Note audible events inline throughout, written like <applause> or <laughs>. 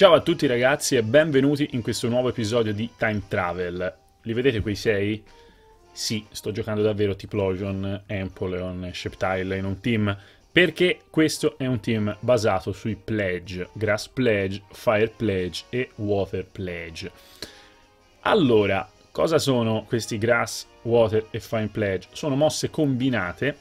Ciao a tutti ragazzi e benvenuti in questo nuovo episodio di Time Travel. Li vedete quei sei? Sì, sto giocando davvero Tiplosion, Empoleon e Sheptile in un team perché questo è un team basato sui pledge, Grass Pledge, Fire Pledge e Water Pledge. Allora, cosa sono questi Grass, Water e Fire Pledge? Sono mosse combinate.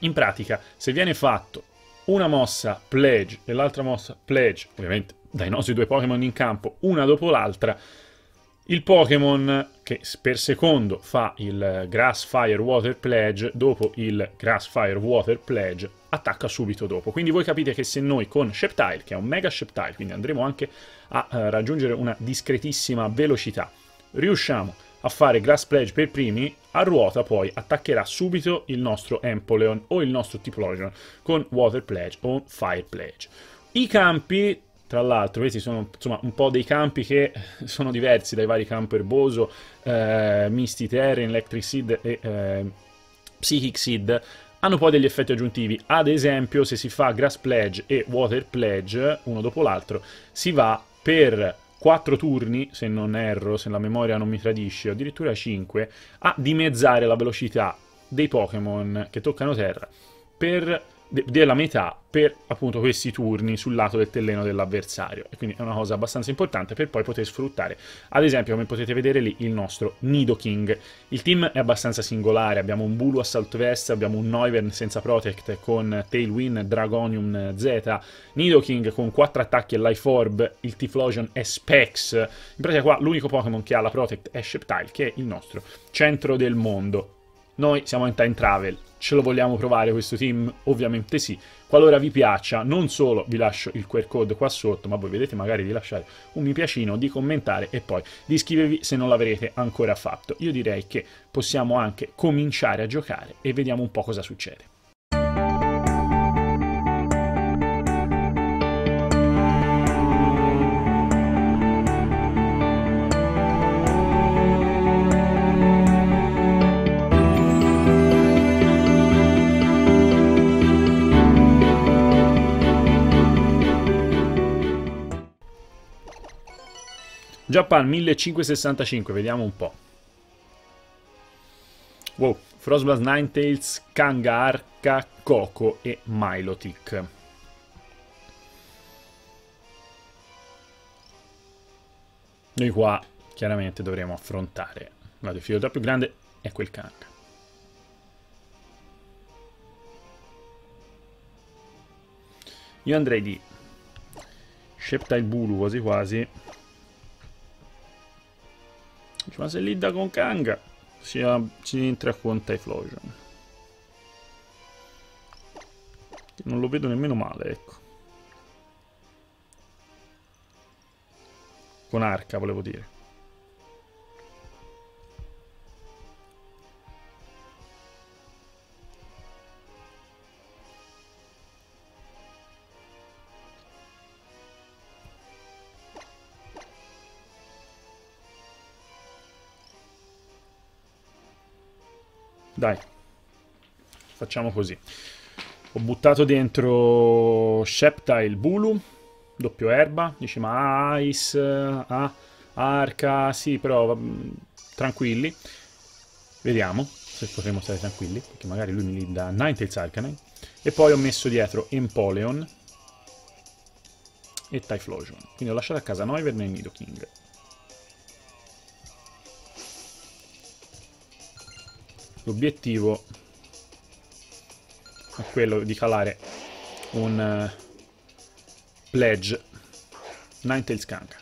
In pratica, se viene fatto una mossa Pledge e l'altra mossa Pledge, ovviamente dai nostri due Pokémon in campo, una dopo l'altra, il Pokémon che per secondo fa il Grass Fire Water Pledge, dopo il Grass Fire Water Pledge, attacca subito dopo. Quindi voi capite che se noi con Sceptile, che è un Mega Sceptile, quindi andremo anche a uh, raggiungere una discretissima velocità, riusciamo a fare Grass Pledge per primi, a ruota poi attaccherà subito il nostro Empoleon o il nostro Tiplosion con Water Pledge o Fire Pledge. I campi tra l'altro, questi sono insomma, un po' dei campi che <laughs> sono diversi dai vari campi erboso, eh, Misty Terrain, Electric Seed e eh, Psychic Seed. Hanno poi degli effetti aggiuntivi, ad esempio se si fa Grass Pledge e Water Pledge, uno dopo l'altro, si va per 4 turni, se non erro, se la memoria non mi tradisce, o addirittura 5, a dimezzare la velocità dei Pokémon che toccano terra per della metà per appunto questi turni sul lato del terreno dell'avversario. E quindi è una cosa abbastanza importante per poi poter sfruttare ad esempio come potete vedere lì il nostro Nidoking il team è abbastanza singolare abbiamo un Bulu Assault Vest abbiamo un Noivern senza Protect con Tailwind Dragonium Z Nidoking con 4 attacchi e Life Orb il Tiflosion e Specs. In pratica qua l'unico Pokémon che ha la Protect è Sceptile che è il nostro centro del mondo noi siamo in time travel, ce lo vogliamo provare questo team? Ovviamente sì. Qualora vi piaccia, non solo vi lascio il QR code qua sotto, ma voi vedete magari di lasciare un mi piacino, di commentare e poi di iscrivervi se non l'avrete ancora fatto. Io direi che possiamo anche cominciare a giocare e vediamo un po' cosa succede. Japan 1565, vediamo un po'. Wow, Frostblast Ninetales, Kanga, Arca, Coco e Milotic. Noi qua chiaramente dovremo affrontare la difficoltà più grande è quel Kanga. Io andrei di Sceptile Bulu quasi quasi ma se lì da con Kanga si, si entra con Typhlosion. Non lo vedo nemmeno male, ecco. Con arca, volevo dire. Dai, facciamo così. Ho buttato dentro Sheptile Bulu, doppio erba. Dice ma Ice, ah, Arca, sì, però mm, tranquilli. Vediamo se potremo stare tranquilli, perché magari lui mi dà Ninetales Arcanine. E poi ho messo dietro Empoleon e Typhlosion. Quindi ho lasciato a casa Noivern e Nidoking. L'obiettivo è quello di calare un uh, pledge Ninetales Kanka.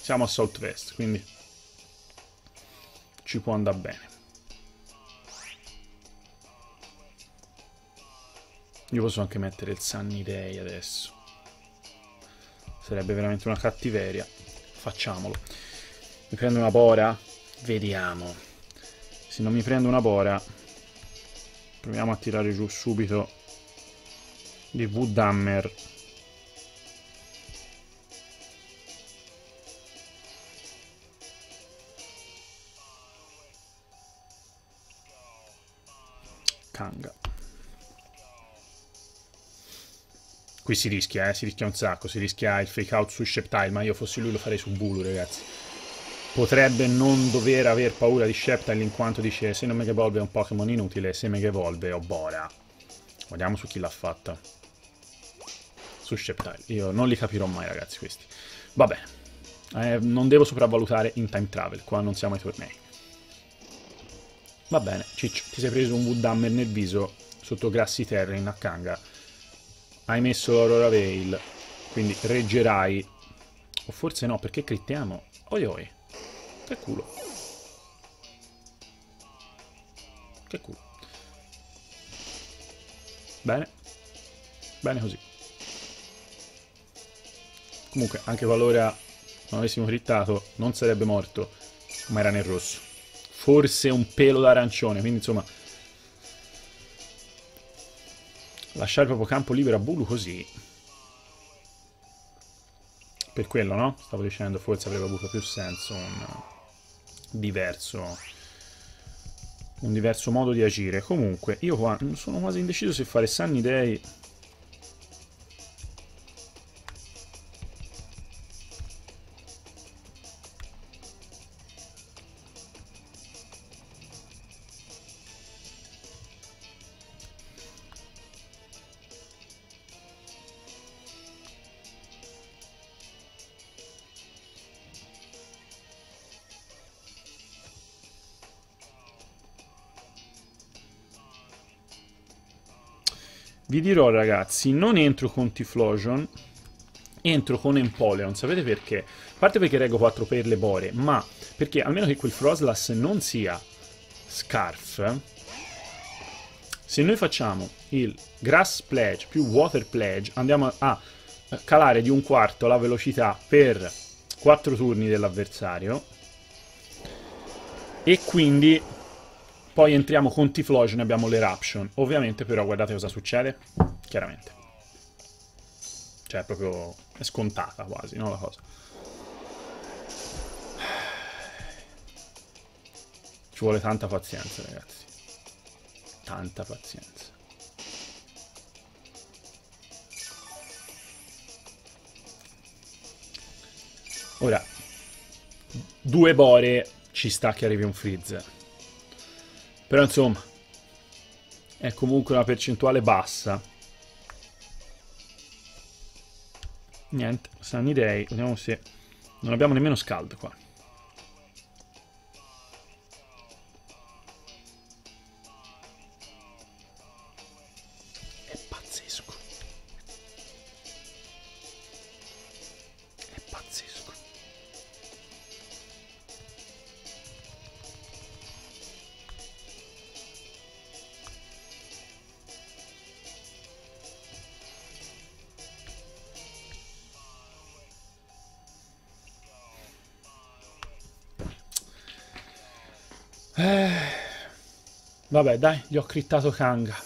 Siamo a Southwest, quindi ci può andare bene. Io posso anche mettere il Sunny Day adesso. Sarebbe veramente una cattiveria. Facciamolo. Mi prendo una bora? Vediamo. Se non mi prendo una bora... Proviamo a tirare giù subito di V-Dammer. Kanga. Qui si rischia, eh, si rischia un sacco, si rischia il fake out su Sheptile, ma io fossi lui lo farei su Bulu, ragazzi. Potrebbe non dover aver paura di Sheptile in quanto dice se non Mega Evolve è un Pokémon inutile, se Mega Evolve ho Bora. Guardiamo su chi l'ha fatta. Su Sheptile. Io non li capirò mai, ragazzi, questi. Va bene. Eh, non devo sopravvalutare in time travel, qua non siamo ai tornei. Va bene, Ciccio, ti sei preso un Woodhammer nel viso sotto grassi terreni a Kanga hai messo l'Aurora Veil, quindi reggerai. O forse no, perché crittiamo? Oi oi. Che culo. Che culo. Bene. Bene così. Comunque, anche qualora non avessimo crittato, non sarebbe morto, ma era nel rosso. Forse un pelo d'arancione, quindi insomma Lasciare proprio campo libero a Bulu così. Per quello, no? Stavo dicendo, forse avrebbe avuto più senso un diverso un diverso modo di agire. Comunque, io qua sono quasi indeciso se fare Sunny Day Vi dirò ragazzi, non entro con Tiflosion, entro con Empoleon, sapete perché? A parte perché reggo 4 perle bore, ma perché almeno che quel Froslas non sia Scarf, se noi facciamo il Grass Pledge più Water Pledge, andiamo a calare di un quarto la velocità per 4 turni dell'avversario, e quindi poi entriamo con Tiflosion e abbiamo l'Eruption. Ovviamente però guardate cosa succede. Chiaramente. Cioè, proprio è scontata quasi, no, la cosa. Ci vuole tanta pazienza, ragazzi. Tanta pazienza. Ora, due bore ci sta che arrivi un freezer. Però insomma, è comunque una percentuale bassa. Niente, Sunny Day, vediamo se... Non abbiamo nemmeno scald qua. Vabbè, dai, gli ho crittato Kanga.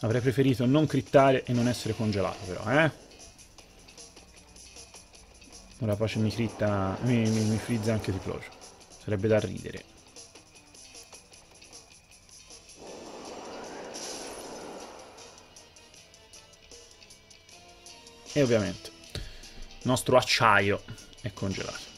Avrei preferito non crittare e non essere congelato, però, eh? Ora poi mi critta... Mi, mi, mi frizza anche di closure. Sarebbe da ridere. E ovviamente il nostro acciaio è congelato.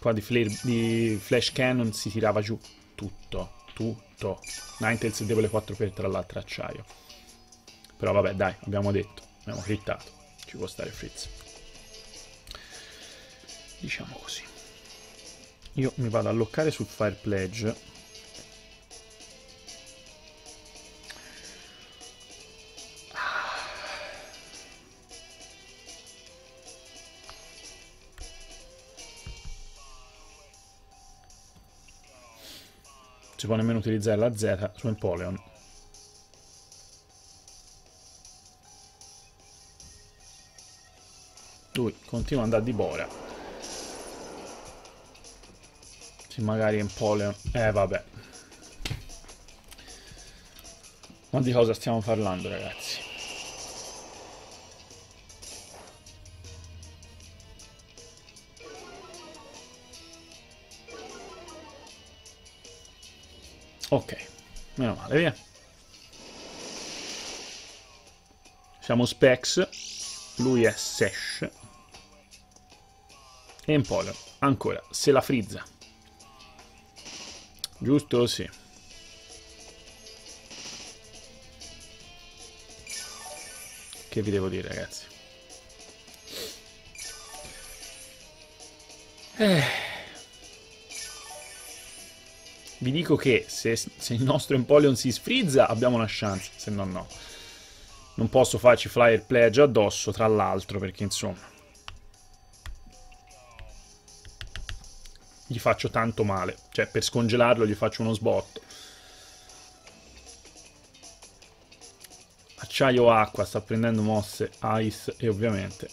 Qua di, flare, di Flash Cannon si tirava giù tutto, tutto. Ninetales debole 4 per tra l'altro acciaio. Però vabbè, dai, abbiamo detto, abbiamo crittato. Ci può stare Fritz. Diciamo così. Io mi vado a loccare sul Fire Pledge può nemmeno utilizzare la Z su Empoleon. Lui continua ad andare di Bora. Se magari Empoleon... Eh vabbè. Ma di cosa stiamo parlando ragazzi? Ok, meno male, via. Siamo Specs, lui è Sesh. E Empoleon, ancora, se la frizza. Giusto? Sì. Che vi devo dire, ragazzi? Eh. Vi dico che se, se, il nostro Empoleon si sfrizza abbiamo una chance, se no no. Non posso farci Flyer Pledge addosso, tra l'altro, perché insomma... Gli faccio tanto male. Cioè, per scongelarlo gli faccio uno sbotto. Acciaio acqua, sta prendendo mosse, ice e ovviamente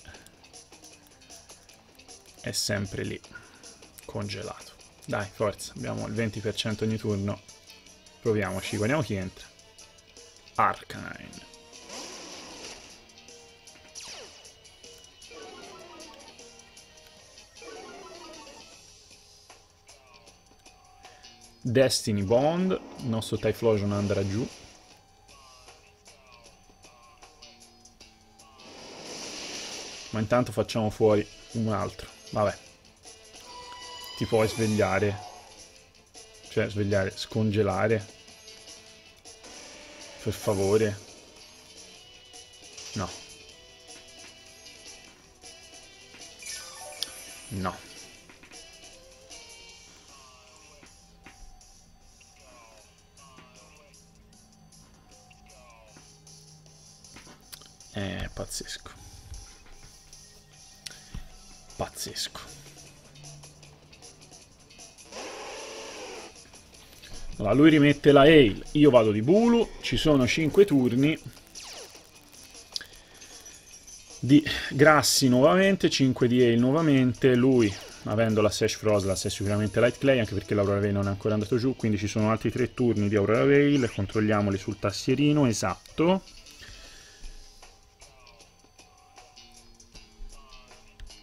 è sempre lì, congelato. Dai, forza, abbiamo il 20% ogni turno. Proviamoci, guardiamo chi entra. Arcanine. Destiny Bond, il nostro Typhlosion andrà giù. Ma intanto facciamo fuori un altro. Vabbè. Ti puoi svegliare. Cioè, svegliare, scongelare. Per favore. No. No. È pazzesco. Pazzesco. Allora, lui rimette la Ale, io vado di Bulu, ci sono 5 turni di Grassi nuovamente, 5 di Ale nuovamente, lui avendo la Sash Froslas è sicuramente Light Clay, anche perché l'Aurora Veil non è ancora andato giù, quindi ci sono altri 3 turni di Aurora Veil, controlliamoli sul tastierino, esatto.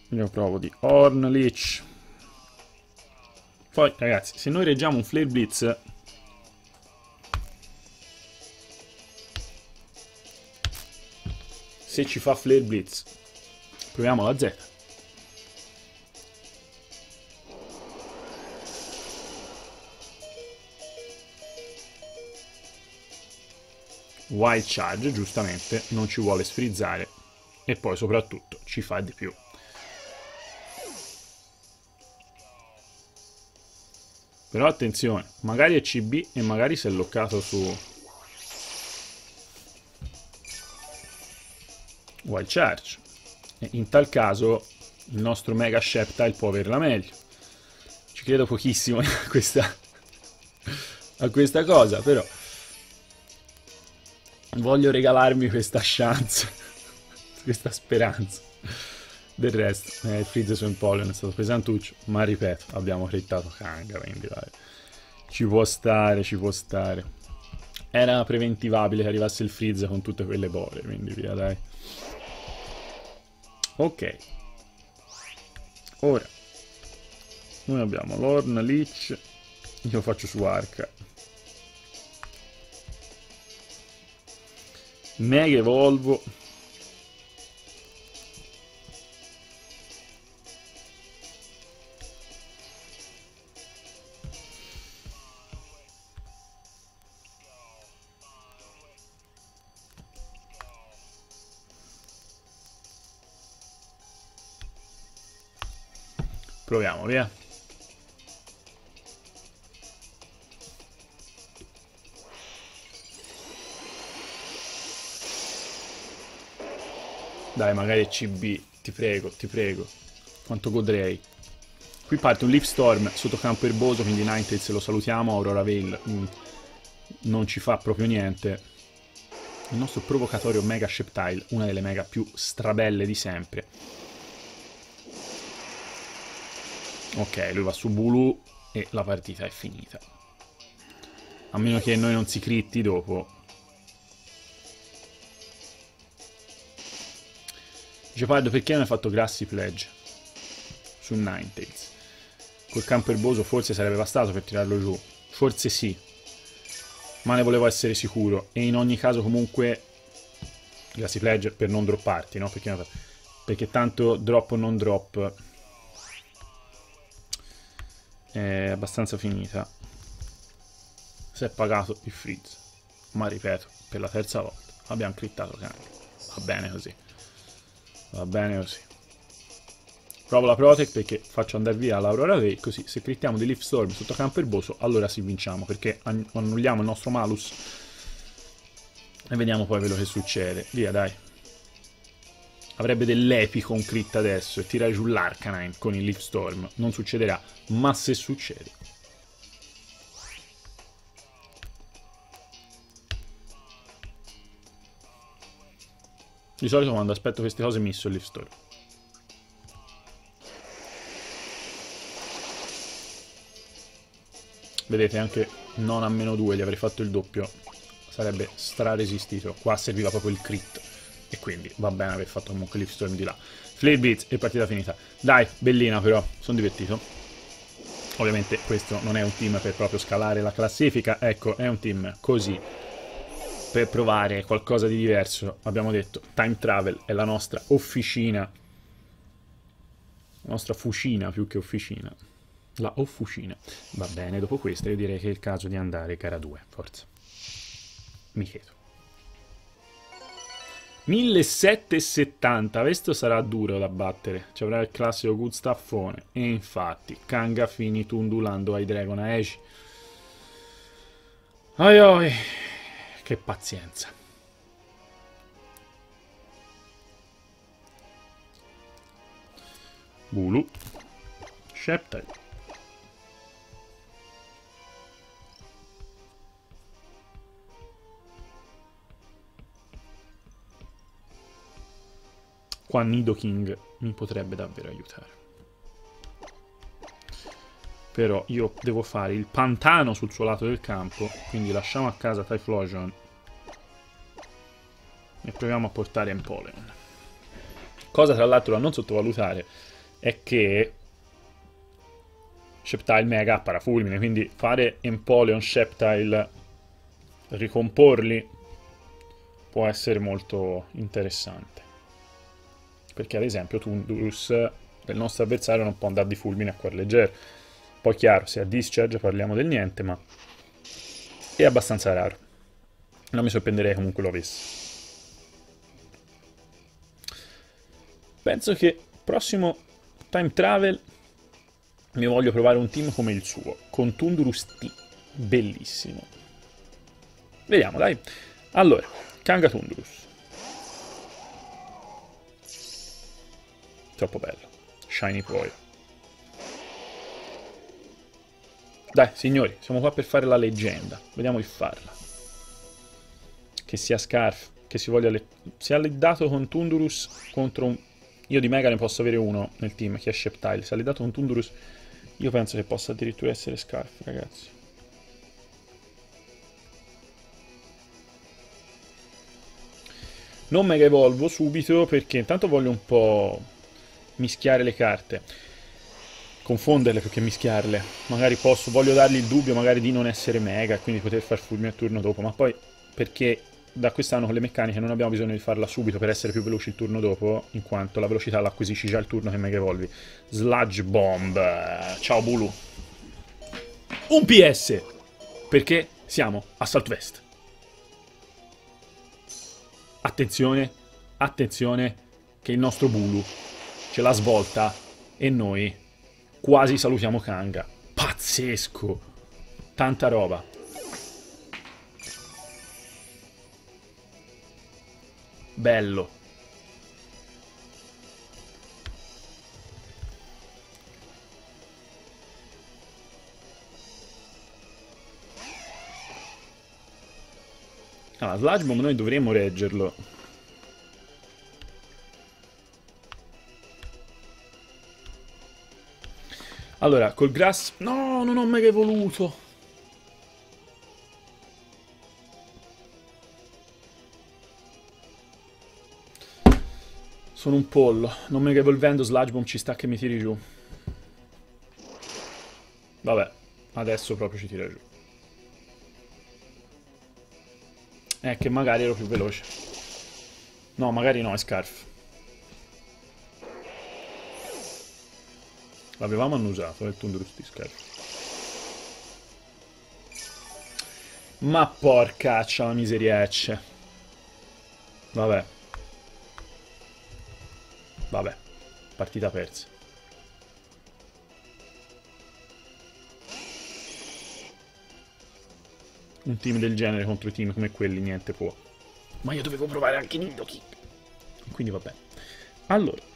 Io provo di Horn. Poi, ragazzi, se noi reggiamo un Flare Blitz... Se ci fa Flare Blitz, proviamo la Z. Wild Charge, giustamente, non ci vuole sfrizzare e poi soprattutto ci fa di più. Però attenzione, magari è CB e magari si è loccato su... Wild Charge. E in tal caso il nostro Mega Sheptile può averla meglio. Ci credo pochissimo <laughs> a questa, a questa cosa, però voglio regalarmi questa chance, <laughs> questa speranza. Del resto, eh, il freeze su Empoleon è stato pesantuccio, ma ripeto, abbiamo crittato Kanga, quindi vai. Ci può stare, ci può stare. Era preventivabile che arrivasse il freeze con tutte quelle bore, quindi via, dai. Ok. Ora. Noi abbiamo Lorna, Leech. Io faccio su Arca. Mega Evolvo. Proviamo, via. Dai, magari CB, ti prego, ti prego. Quanto godrei. Qui parte un Leaf Storm sotto campo erboso, quindi Ninetales lo salutiamo, Aurora Veil mm, non ci fa proprio niente. Il nostro provocatorio Mega Sheptile, una delle mega più strabelle di sempre. Ok, lui va su Bulu e la partita è finita. A meno che noi non si critti dopo. Gepardo, perché non hai fatto Grassi Pledge? Su Ninetales. Col campo erboso forse sarebbe bastato per tirarlo giù. Forse sì. ma ne volevo essere sicuro. E in ogni caso comunque Grassy Pledge per non dropparti, no? Perché, perché tanto drop o non drop è abbastanza finita. Si è pagato il freeze. Ma ripeto, per la terza volta abbiamo crittato cane. Va bene così. Va bene così. Provo la Protect perché faccio andare via l'Aurora Ray, così se crittiamo di Leaf Storm sotto campo erboso, allora si vinciamo, perché annulliamo il nostro malus e vediamo poi quello che succede. Via, dai. Avrebbe dell'epico un crit adesso e tirare giù l'Arcanine con il Leaf Storm. Non succederà, ma se succede. Di solito quando aspetto queste cose misso il Leaf Storm. Vedete, anche non a meno 2 gli avrei fatto il doppio. Sarebbe straresistito. Qua serviva proprio il crit. E quindi va bene aver fatto comunque Leaf Storm di là. Flare Beats e partita finita. Dai, bellina però, sono divertito. Ovviamente questo non è un team per proprio scalare la classifica, ecco, è un team così per provare qualcosa di diverso. Abbiamo detto, Time Travel è la nostra officina, la nostra fucina più che officina. La offucina. Va bene, dopo questo io direi che è il caso di andare gara 2, forza. Mi chiedo. 1770, questo sarà duro da battere. Ci avrà il classico good staffone. E infatti, Kanga fini tundulando ai Dragon Age. Oi oi, che pazienza. Bulu. Sceptile. Qua Nidoking mi potrebbe davvero aiutare. Però io devo fare il pantano sul suo lato del campo, quindi lasciamo a casa Typhlosion e proviamo a portare Empoleon. Cosa tra l'altro da non sottovalutare è che Sceptile Mega parafulmine, quindi fare Empoleon, Sceptile, ricomporli può essere molto interessante perché ad esempio Tundurus del nostro avversario non può andare di fulmine a cuor leggero. Poi chiaro, se ha discharge parliamo del niente, ma è abbastanza raro. Non mi sorprenderei comunque lo avesse. Penso che prossimo time travel mi voglio provare un team come il suo, con Tundurus T. Bellissimo. Vediamo, dai. Allora, Kanga Tundurus. Troppo bello. Shiny poi. Dai, signori, siamo qua per fare la leggenda. Vediamo di farla. Che sia Scarf, che si voglia... Le... Si è alledato con Tundurus contro un... Io di Mega ne posso avere uno nel team, che è Sheptile. Si è alledato con Tundurus... Io penso che possa addirittura essere Scarf, ragazzi. Non Mega Evolvo subito perché intanto voglio un po' mischiare le carte. Confonderle più che mischiarle. Magari posso, voglio dargli il dubbio magari di non essere mega quindi poter far fulmine a turno dopo. Ma poi perché da quest'anno con le meccaniche non abbiamo bisogno di farla subito per essere più veloci il turno dopo, in quanto la velocità l'acquisisci già il turno che Mega Evolvi. Sludge Bomb. Ciao Bulu. Un PS! Perché siamo a Southwest. Attenzione, attenzione, che il nostro Bulu ce l'ha svolta e noi quasi salutiamo Kanga. Pazzesco! Tanta roba. Bello. Allora, Sludge Bomb noi dovremmo reggerlo. Allora, col grass... No, non ho mega evoluto. Sono un pollo. Non mega evolvendo, Sludge Bomb ci sta che mi tiri giù. Vabbè, adesso proprio ci tira giù. È che magari ero più veloce. No, magari no, è Scarf. L'avevamo annusato, il Tundrus di Scarf. Ma porcaccia la miseriecce. Vabbè. Vabbè. Partita persa. Un team del genere contro team come quelli niente può. Ma io dovevo provare anche Nidoking. Quindi vabbè. Allora.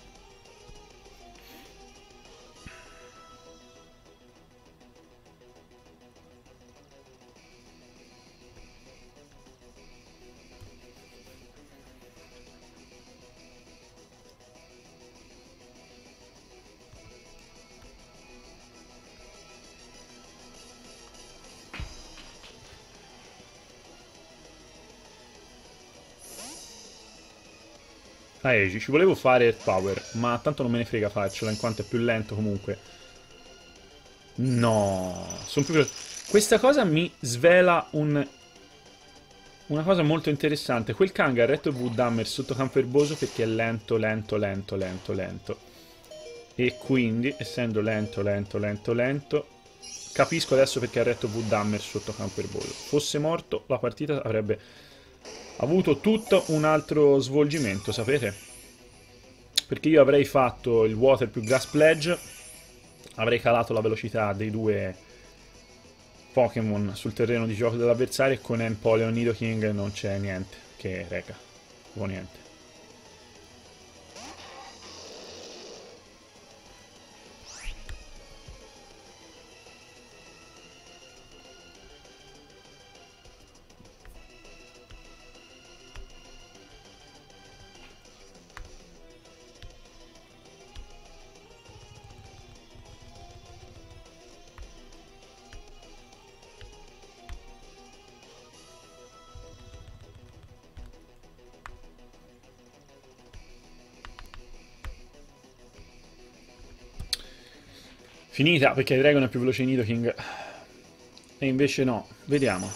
A Egi. Ci volevo fare Power, ma tanto non me ne frega farcela, in quanto è più lento comunque. No, sono più... Questa cosa mi svela un... Una cosa molto interessante. Quel Kang ha retto V-Dammer sotto campo erboso perché è lento, lento, lento, lento, lento. E quindi, essendo lento, lento, lento, lento, capisco adesso perché ha retto V-Dammer sotto campo erboso. Fosse morto, la partita avrebbe avuto tutto un altro svolgimento, sapete? Perché io avrei fatto il water più grass pledge, avrei calato la velocità dei due Pokémon sul terreno di gioco dell'avversario e con Empoleon Nidoking non c'è niente che reca, o niente. Finita, perché Dragon è più veloce di Nidoking. E invece no. Vediamo.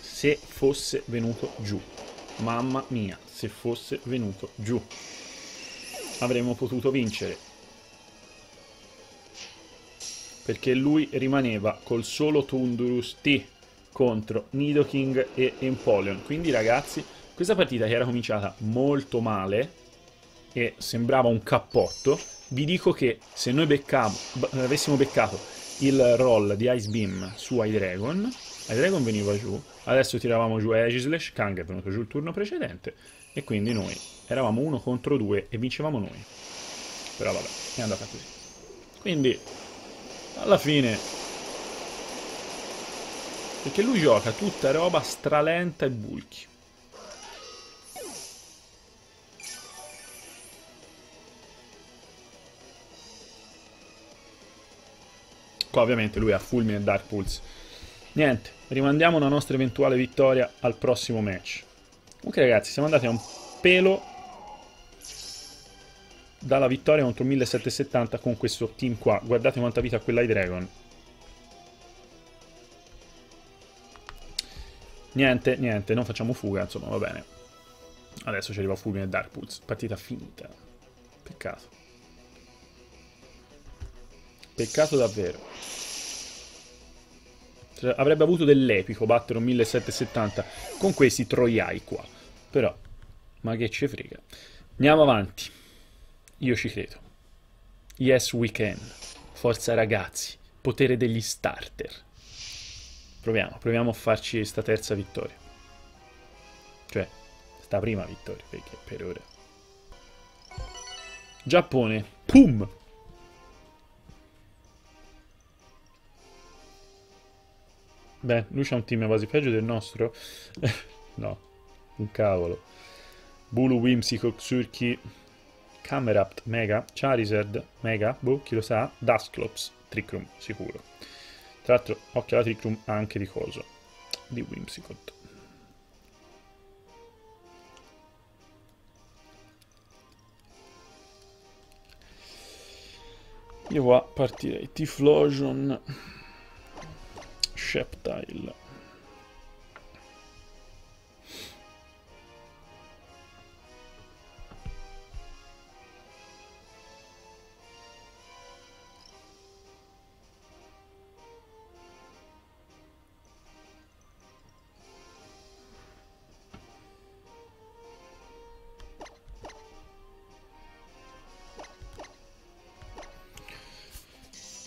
Se fosse venuto giù. Mamma mia, se fosse venuto giù. Avremmo potuto vincere. Perché lui rimaneva col solo Tundurus T contro Nidoking e Empoleon. Quindi ragazzi, questa partita che era cominciata molto male e sembrava un cappotto, vi dico che se noi beccavo, avessimo beccato il roll di Ice Beam su Hydreigon, Hydreigon veniva giù, adesso tiravamo giù Aegislash, Kang è venuto giù il turno precedente, e quindi noi eravamo uno contro due e vincevamo noi. Però vabbè, è andata così. Quindi, alla fine... Perché lui gioca tutta roba stralenta e bulky. Qua ovviamente lui ha Fulmine e Dark Pulse. Niente, rimandiamo una nostra eventuale vittoria al prossimo match. Ok ragazzi, siamo andati a un pelo dalla vittoria contro 1770 con questo team qua. Guardate quanta vita ha quella di Dragon. Niente, niente, non facciamo fuga, insomma, va bene. Adesso ci arriva Fulmine e Dark Pulse. Partita finita. Peccato. Peccato davvero. Cioè, avrebbe avuto dell'epico battere un 1770 con questi troiai qua. Però, ma che ci frega. Andiamo avanti. Io ci credo. Yes, we can. Forza ragazzi. Potere degli starter. Proviamo, proviamo a farci sta terza vittoria. Cioè, sta prima vittoria, perché per ora. Giappone. Pum! Beh, lui c'ha un team quasi peggio del nostro. <laughs> no, un cavolo. Bulu, Whimsicott, Surky, Camerapt, Mega, Charizard, Mega, boh, chi lo sa, Dusclops, Trickroom, sicuro. Tra l'altro, occhio alla Trickroom anche di coso, di Whimsicott. Io qua partirei Tiflosion Sheptile.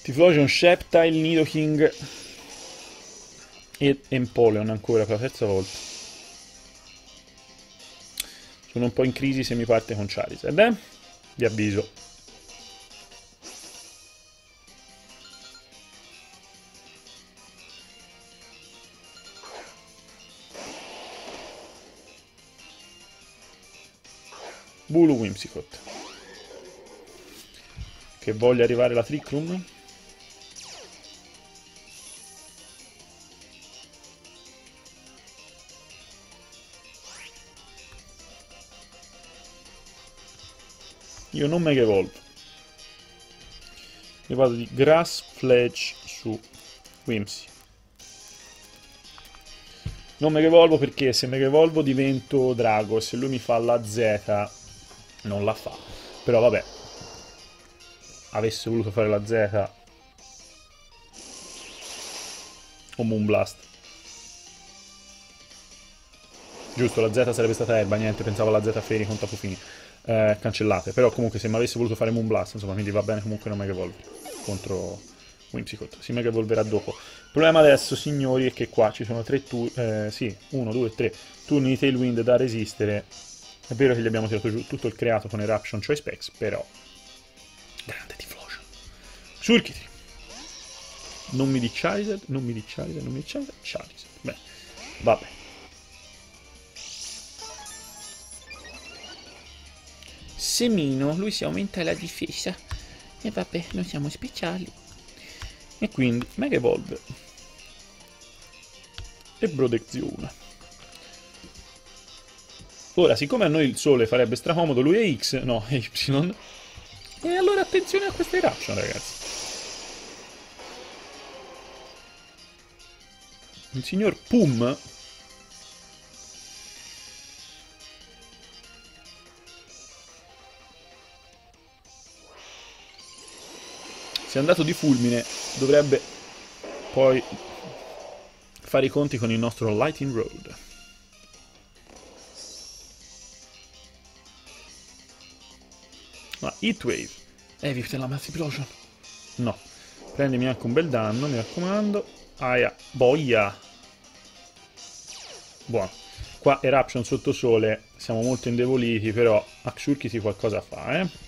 Tiflosion, Sheptile, Nidoking e Empoleon ancora per la terza volta. Sono un po' in crisi se mi parte con Charizard, eh? Vi avviso. Bulu Whimsicott. Che voglia arrivare la Trick Room? Io non Mega Evolve. Io vado di Grass Fledge su Whimsy. Non Mega Evolvo perché se Mega Evolvo divento Drago se lui mi fa la Z non la fa. Però vabbè. Avesse voluto fare la Z o Moonblast. Giusto, la Z sarebbe stata erba, niente, pensavo alla Z Fairy con Tapufini eh, cancellate. Però comunque se mi avesse voluto fare Moonblast, insomma, quindi va bene comunque una Mega Evolve contro Whimsicott. Si Mega Evolverà dopo. Il problema adesso, signori, è che qua ci sono tre turni, eh, sì, uno, due, tre turni di Tailwind da resistere. È vero che gli abbiamo tirato giù tutto il creato con Eruption Choice Specs, però... Grande Tiflosion. Surkiti. Non mi di Charizard, non mi di Charizard, non mi di Charizard, Charizard. Beh, vabbè. Semino, lui si aumenta la difesa. E vabbè, noi siamo speciali. E quindi Mega Evolve. E protezione. Ora, siccome a noi il sole farebbe stracomodo, lui è X, no, è <laughs> Y. E allora attenzione a questa eruption, ragazzi. Il signor Pum se è andato di fulmine dovrebbe poi fare i conti con il nostro Lighting Road. Ma Heatwave. Evita la Massive Explosion. No. Prendimi anche un bel danno, mi raccomando. Aia. Boia. Buono. Qua Eruption sotto sole. Siamo molto indeboliti, però Axurki si qualcosa fa, eh.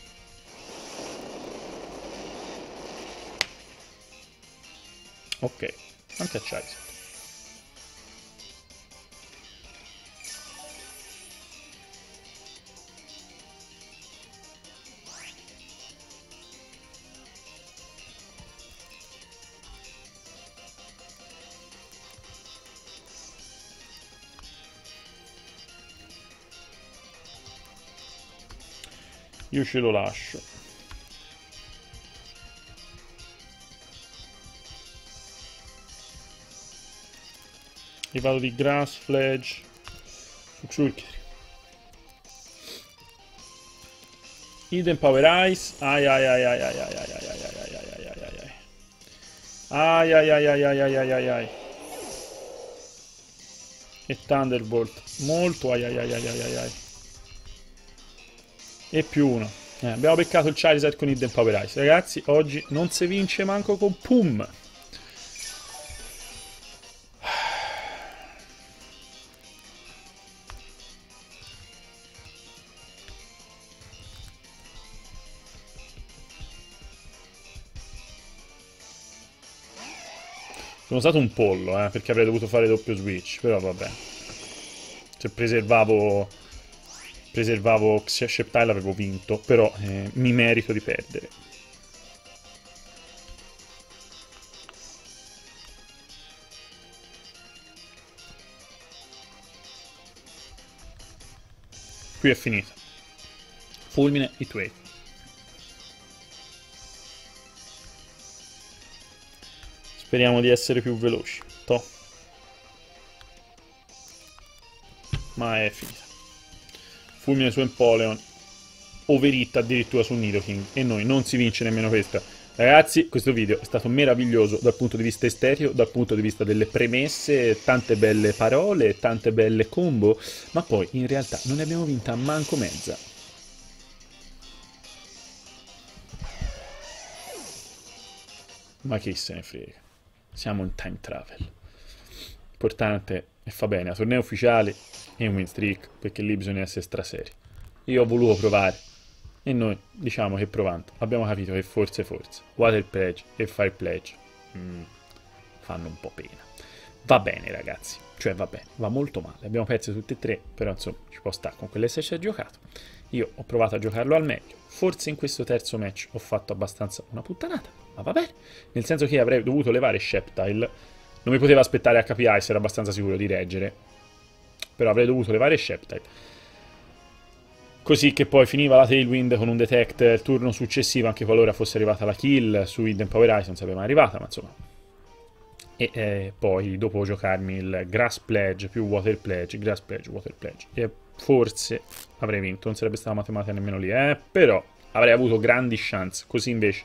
Ok, anche a Charizard. Io ce lo lascio. Vado di Grass, Fledge, Churkiri. Hidden Power Ice. Ai ai ai ai ai ai ai ai ai ai ai ai ai ai ai. Ai ai ai ai ai ai ai ai ai. E Thunderbolt. Molto ai ai ai ai ai ai ai. E più uno. Eh, abbiamo beccato il Charizard con Hidden Power Ice. Ragazzi, oggi non si vince manco con Pum. Sono stato un pollo, eh, perché avrei dovuto fare doppio switch, però vabbè. Se preservavo... Preservavo Sceptile avevo vinto, però eh, mi merito di perdere. Qui è finita. Fulmine, Heatwave. Speriamo di essere più veloci. Toh. Ma è finita. Fulmine su Empoleon. Overitta addirittura su Nidoking. E noi non si vince nemmeno questa. Ragazzi, questo video è stato meraviglioso dal punto di vista estetico, dal punto di vista delle premesse, tante belle parole, tante belle combo, ma poi in realtà non ne abbiamo vinta manco mezza. Ma chi se ne frega. Siamo in time travel. Importante e fa bene a tornei ufficiali e un win streak, perché lì bisogna essere straseri. Io ho voluto provare e noi diciamo che provando abbiamo capito che forse forse Water Pledge e Fire Pledge mm, fanno un po' pena. Va bene ragazzi, cioè va bene, va molto male. Abbiamo perso tutte e tre, però insomma ci può stare con quell'esserci giocato. Io ho provato a giocarlo al meglio. Forse in questo terzo match ho fatto abbastanza una puttanata, ma va bene. Nel senso che avrei dovuto levare Sheptile. Non mi poteva aspettare HP Ice, ero abbastanza sicuro di reggere. Però avrei dovuto levare Sheptile. Così che poi finiva la Tailwind con un Detect il turno successivo, anche qualora fosse arrivata la kill su Hidden Power Ice, non sarebbe mai arrivata, ma insomma. E eh, poi dopo giocarmi il Grass Pledge più Water Pledge, Grass Pledge, Water Pledge. E forse avrei vinto, non sarebbe stata matematica nemmeno lì, eh? però avrei avuto grandi chance. Così invece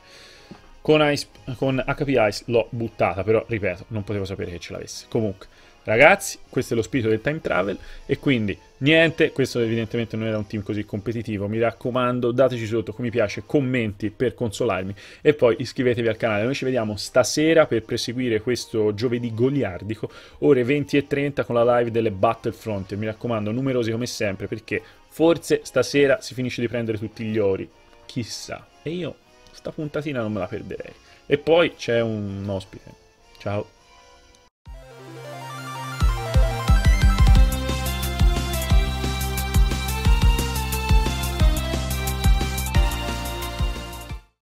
con, Ice, con HP Ice l'ho buttata, però ripeto, non potevo sapere che ce l'avesse. Comunque, ragazzi, questo è lo spirito del time travel e quindi niente, questo evidentemente non era un team così competitivo. Mi raccomando, dateci sotto come piace, commenti per consolarmi e poi iscrivetevi al canale. Noi ci vediamo stasera per proseguire questo giovedì goliardico, ore 20 e 30 con la live delle Battlefront. Mi raccomando, numerosi come sempre perché forse stasera si finisce di prendere tutti gli ori. Chissà. E io sta puntatina non me la perderei. E poi c'è un ospite. Ciao.